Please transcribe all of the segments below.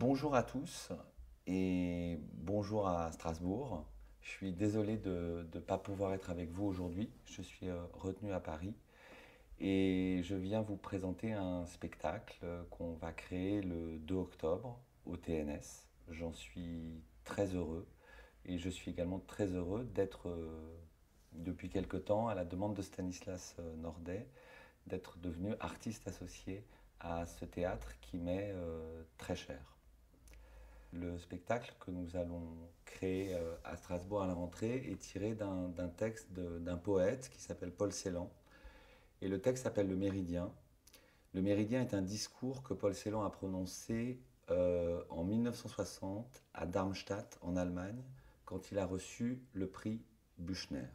Bonjour à tous et bonjour à Strasbourg. Je suis désolé de ne pas pouvoir être avec vous aujourd'hui. Je suis euh, retenu à Paris et je viens vous présenter un spectacle qu'on va créer le 2 octobre au TNS. J'en suis très heureux et je suis également très heureux d'être euh, depuis quelque temps à la demande de Stanislas euh, Nordet d'être devenu artiste associé à ce théâtre qui m'est très cher. Le spectacle que nous allons créer euh, à Strasbourg à la rentrée est tiré d'un texte d'un poète qui s'appelle Paul Celan. Et le texte s'appelle Le Méridien. Le Méridien est un discours que Paul Celan a prononcé euh, en 1960 à Darmstadt, en Allemagne, quand il a reçu le prix Büchner.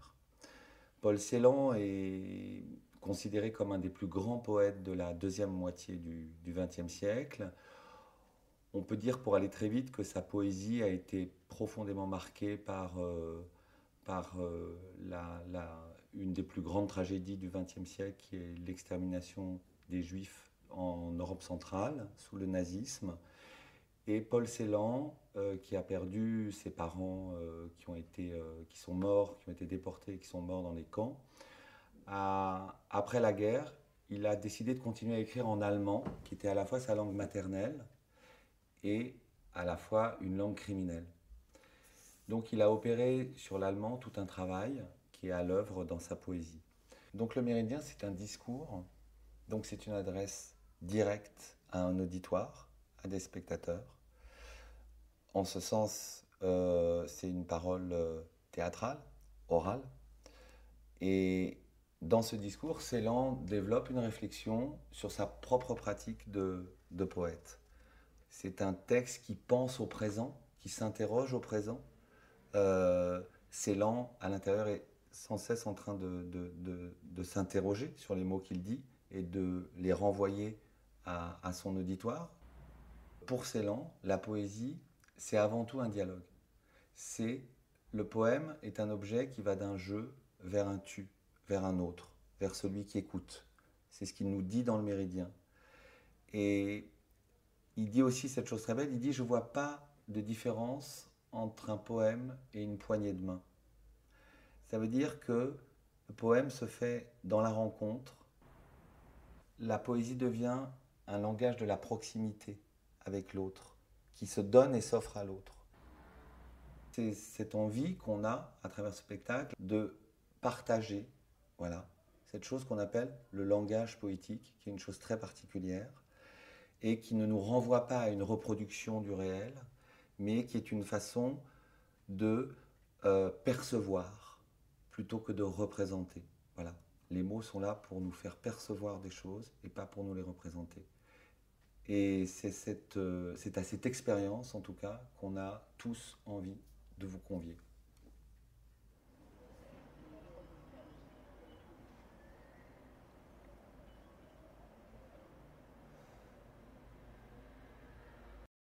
Paul Celan est considéré comme un des plus grands poètes de la deuxième moitié du XXe siècle. On peut dire, pour aller très vite, que sa poésie a été profondément marquée par, euh, euh, une des plus grandes tragédies du XXe siècle, qui est l'extermination des Juifs en Europe centrale sous le nazisme. Et Paul Celan, euh, qui a perdu ses parents, qui, ont été, qui sont morts, qui ont été déportés, qui sont morts dans les camps, après la guerre, il a décidé de continuer à écrire en allemand, qui était à la fois sa langue maternelle et à la fois une langue criminelle. Donc il a opéré sur l'allemand tout un travail qui est à l'œuvre dans sa poésie. Donc le méridien, c'est un discours, donc c'est une adresse directe à un auditoire, à des spectateurs. En ce sens, euh, c'est une parole euh, théâtrale, orale. Et dans ce discours, Célan développe une réflexion sur sa propre pratique de poète. C'est un texte qui pense au présent, qui s'interroge au présent. Euh, à l'intérieur est sans cesse en train de, s'interroger sur les mots qu'il dit et de les renvoyer à, son auditoire. Pour Célan, la poésie, c'est avant tout un dialogue. C'est le poème est un objet qui va d'un jeu vers un tu, vers un autre, vers celui qui écoute. C'est ce qu'il nous dit dans le méridien. Et il dit aussi cette chose très belle, il dit, je ne vois pas de différence entre un poème et une poignée de main. Ça veut dire que le poème se fait dans la rencontre. La poésie devient un langage de la proximité avec l'autre, qui se donne et s'offre à l'autre. C'est cette envie qu'on a à travers ce spectacle de partager, voilà, cette chose qu'on appelle le langage poétique, qui est une chose très particulière et qui ne nous renvoie pas à une reproduction du réel, mais qui est une façon de euh, percevoir plutôt que de représenter. Voilà. Les mots sont là pour nous faire percevoir des choses et pas pour nous les représenter. Et c'est euh, à cette expérience, en tout cas, qu'on a tous envie de vous convier.